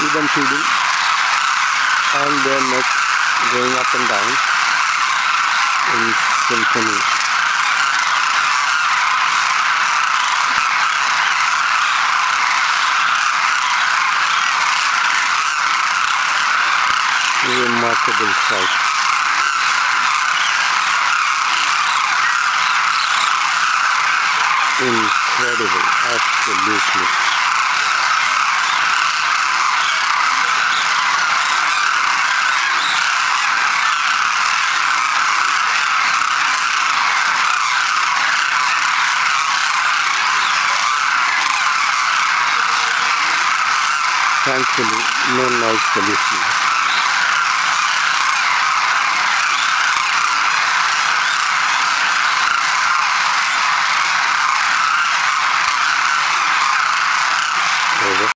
see them feeding and their neck going up and down in symphony. Remarkable sight. Incredible, Thankfully, no noise pollution.